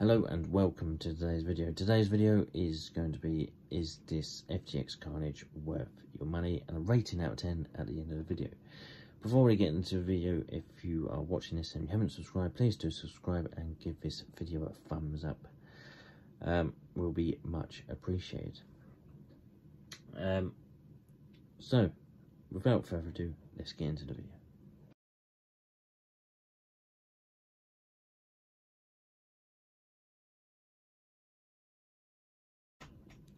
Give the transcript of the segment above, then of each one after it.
Hello and welcome to today's video. Today's video is going to be, is this FTX Carnage worth your money? And a rating out of 10 at the end of the video. Before we get into the video, if you are watching this and you haven't subscribed, please do subscribe and give this video a thumbs up. Um, will be much appreciated. Um, so, without further ado, let's get into the video.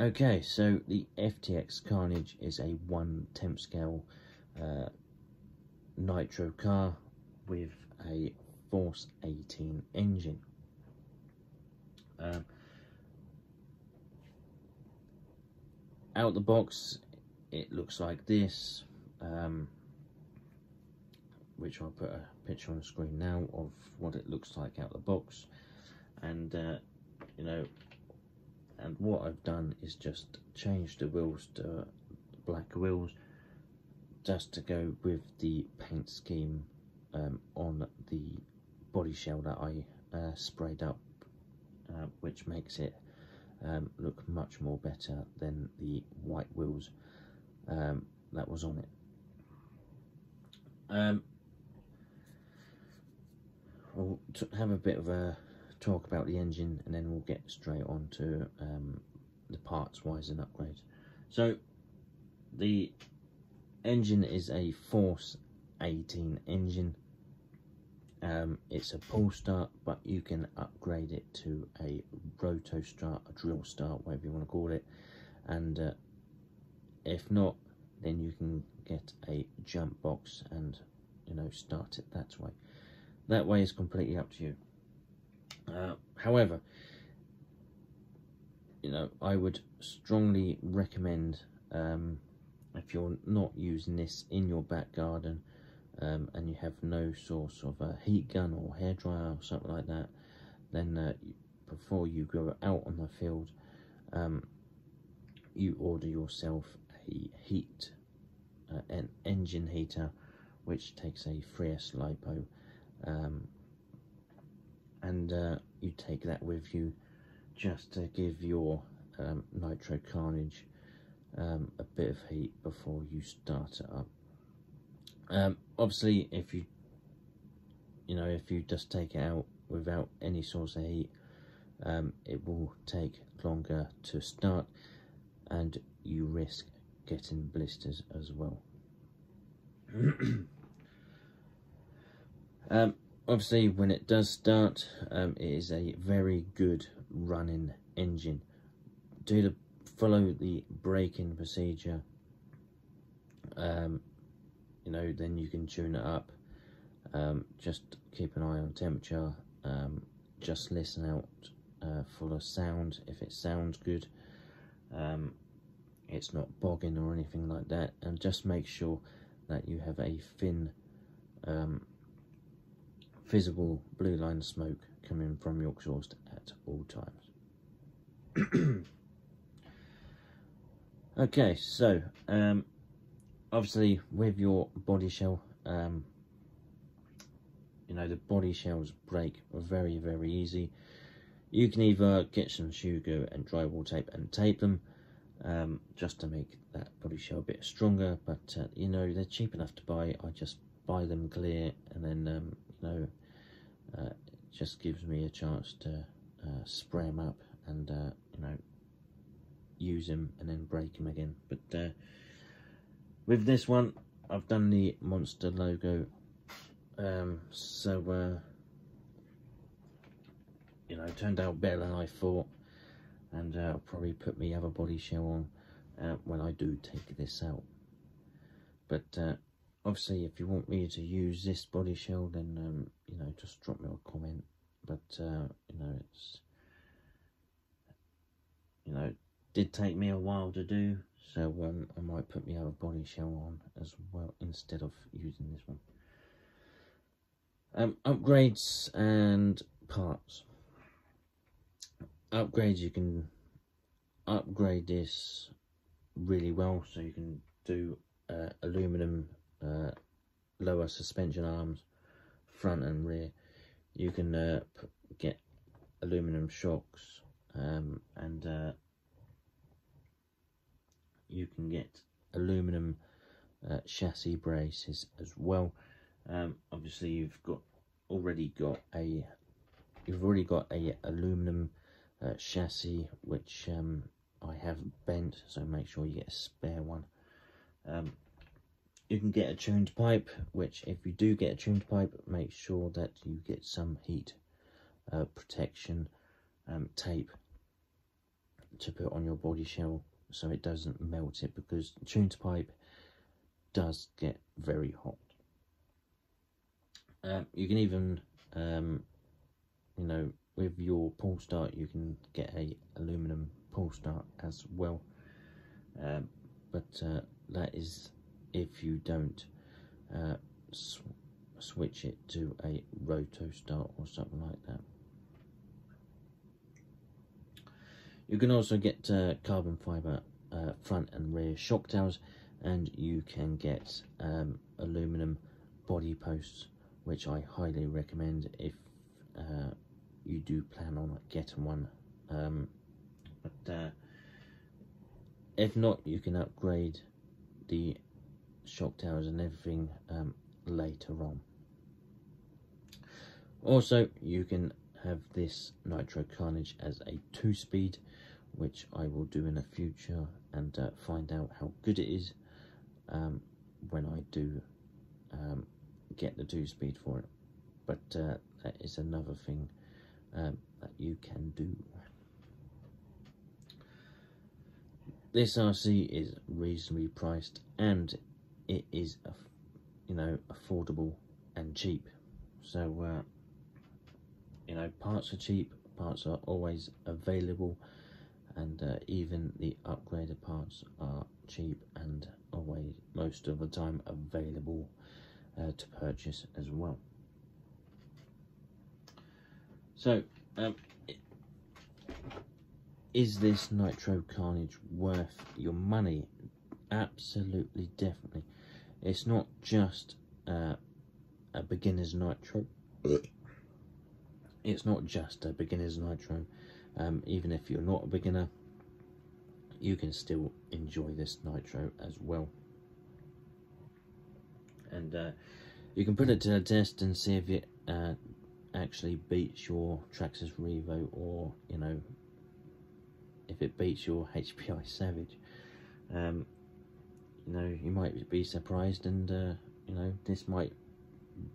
Okay, so the FTX Carnage is a one tenth scale uh, nitro car with a Force 18 engine. Um, out the box, it looks like this, um, which I'll put a picture on the screen now of what it looks like out the box. And, uh, you know, and what I've done is just change the wheels to black wheels just to go with the paint scheme um, on the body shell that I uh, sprayed up uh, which makes it um, look much more better than the white wheels um, that was on it. Um, we'll have a bit of a talk about the engine and then we'll get straight on to um, the parts wise and upgrades. So the engine is a Force 18 engine. Um, it's a pull start, but you can upgrade it to a roto start, a drill start, whatever you want to call it. And uh, if not, then you can get a jump box and you know start it that way. That way is completely up to you. Uh, however, you know, I would strongly recommend um, if you're not using this in your back garden um, and you have no source of a heat gun or hairdryer or something like that, then uh, before you go out on the field, um, you order yourself a heat, uh, an engine heater, which takes a 3S LiPo um, and uh, you take that with you just to give your um, Nitro Carnage um, a bit of heat before you start it up. Um, obviously, if you, you know, if you just take it out without any source of heat, um, it will take longer to start and you risk getting blisters as well. obviously when it does start um, it is a very good running engine. Do the follow the break-in procedure. Um, you know then you can tune it up. Um, just keep an eye on temperature. Um, just listen out uh, for the sound if it sounds good. Um, it's not bogging or anything like that. And just make sure that you have a thin um, visible blue line smoke coming from your exhaust at all times. okay, so um, obviously with your body shell, um, you know the body shells break very very easy. You can either get some Shoe Goo and drywall tape and tape them um, just to make that body shell a bit stronger, but uh, you know they're cheap enough to buy. I just buy them clear and then know uh, it just gives me a chance to uh, spray them up and uh, you know use them and then break them again. But uh, with this one I've done the monster logo. Um, so uh, you know turned out better than I thought. And uh, I'll probably put my other body shell on when I do take this out. But obviously if you want me to use this body shell then um, you know just drop me a comment. But uh, you know it's you know did take me a while to do so um, I might put my other body shell on as well instead of using this one. Um, upgrades and parts. Upgrades you can upgrade this really well so you can do uh, aluminum uh, lower suspension arms front and rear. You can uh, get aluminum shocks um, and uh, you can get aluminum uh, chassis braces as well. Um, obviously you've got already got a you've already got a aluminum uh, chassis which um, I have bent so make sure you get a spare one. Um, you can get a tuned pipe which if you do get a tuned pipe make sure that you get some heat uh, protection um, tape to put on your body shell so it doesn't melt it because tuned pipe does get very hot. Um, you can even um, you know with your pull start you can get a aluminum pull start as well. Um, but uh, that is if you don't uh, sw switch it to a roto start or something like that you can also get uh, carbon fiber uh, front and rear shock towers and you can get um, aluminum body posts which I highly recommend if uh, you do plan on getting one. Um, but uh, if not, you can upgrade the shock towers and everything um, later on. Also, you can have this Nitro Carnage as a two-speed, which I will do in the future and uh, find out how good it is um, when I do um, get the two speed for it but uh, that is another thing um, that you can do this RC is reasonably priced and it is you know affordable and cheap so uh, you know parts are cheap parts are always available and uh, even the upgraded parts are cheap and always most of the time available uh, to purchase as well. So, um, is this Nitro Carnage worth your money? Absolutely, definitely. It's not just uh, a beginner's Nitro. it's not just a beginner's Nitro. Um, even if you're not a beginner, you can still enjoy this Nitro as well and uh, you can put it to a test and see if it uh, actually beats your Traxxas Revo or you know if it beats your HPI Savage um, you know you might be surprised and uh, you know this might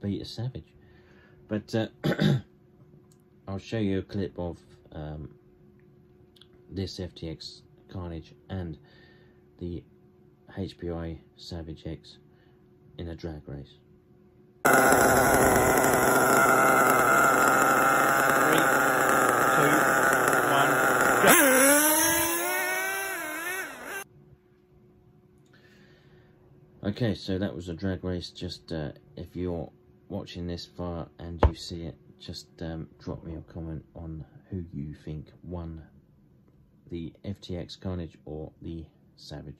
beat a Savage but uh, I'll show you a clip of um, this FTX Carnage and the HPI Savage X in a drag race. Three, two, one, go. Okay, so that was a drag race. Just uh, if you're watching this far and you see it, just um, drop me a comment on who you think won the FTX Carnage or the Savage.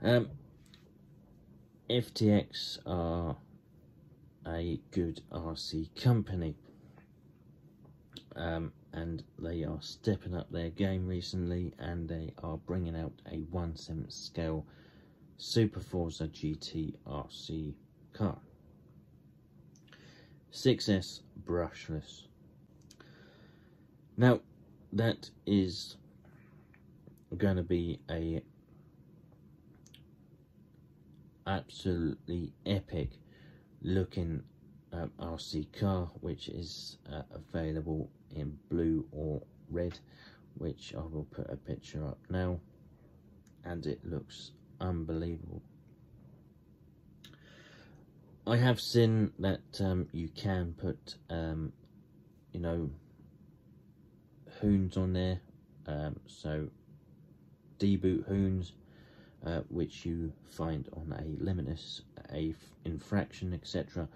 Um, FTX are a good RC company. Um, and they are stepping up their game recently and they are bringing out a 1 7 scale Super Forza GT RC car. 6S brushless. Now, that is going to be a absolutely epic looking um, RC car which is uh, available in blue or red which I will put a picture up now. And it looks unbelievable. I have seen that um, you can put um, you know hoons on there. Um, so dBoots hoons uh, which you find on a limitless, a infraction, etc.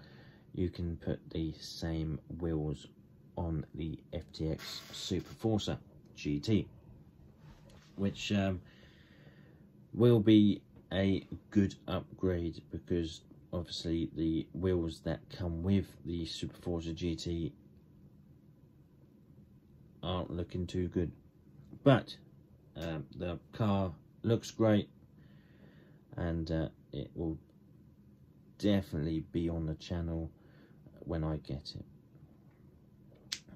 You can put the same wheels on the FTX Super Forza GT, which um, will be a good upgrade because obviously the wheels that come with the Super Forza GT aren't looking too good. But um, the car looks great and uh, it will definitely be on the channel when I get it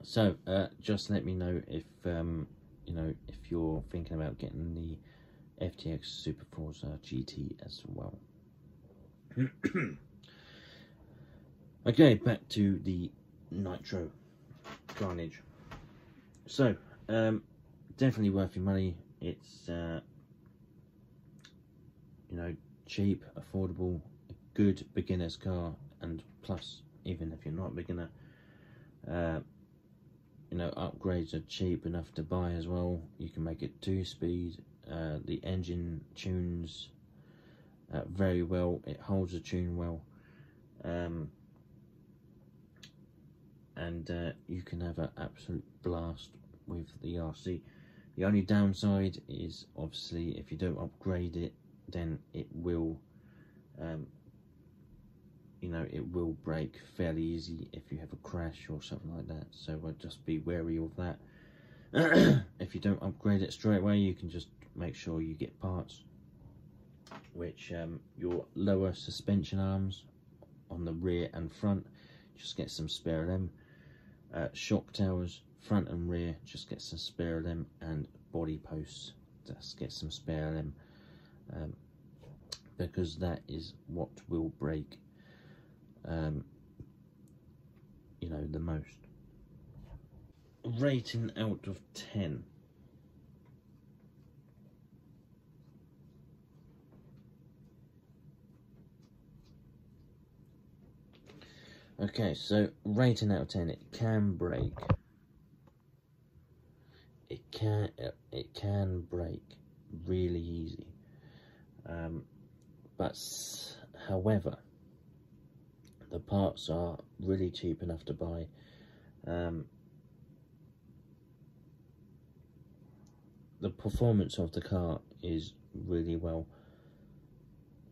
so uh, just let me know if um, you know if you're thinking about getting the FTX Super Forza GT as well okay back to the Nitro Carnage so um, definitely worth your money. It's uh, you know cheap, affordable, a good beginner's car, and plus, even if you're not a beginner, uh, you know upgrades are cheap enough to buy as well. You can make it two speed. Uh, the engine tunes uh, very well. It holds the tune well. Um, and uh, you can have an absolute blast with the RC. The only downside is obviously if you don't upgrade it, then it will, um, you know, it will break fairly easy if you have a crash or something like that. So uh, just be wary of that. if you don't upgrade it straight away, you can just make sure you get parts, which um, your lower suspension arms on the rear and front, just get some spare of them. Uh, shock towers, front and rear just get some spare of them and body posts just get some spare of them um, because that is what will break um, you know the most. Rating out of 10 Okay, so rating out of 10, it can break. It can it can break really easy. Um, but however the parts are really cheap enough to buy. Um, the performance of the car is really well.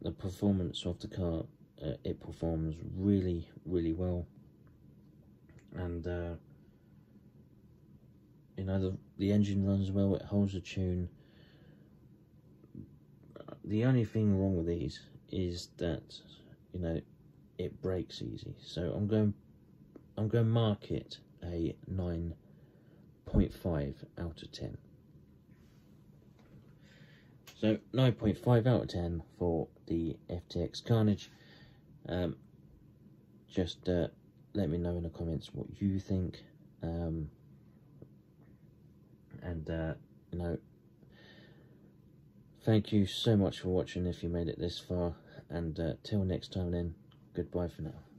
The performance of the car uh, it performs really really well. And uh, you know the the engine runs well it holds a tune. The only thing wrong with these is that you know it breaks easy. So i'm going i'm going to mark it a 9.5 out of 10 so 9.5 out of 10 for the ftx carnage. Um, just uh, let me know in the comments what you think. Um, and uh, you know thank you so much for watching if you made it this far. And uh, till next time then goodbye for now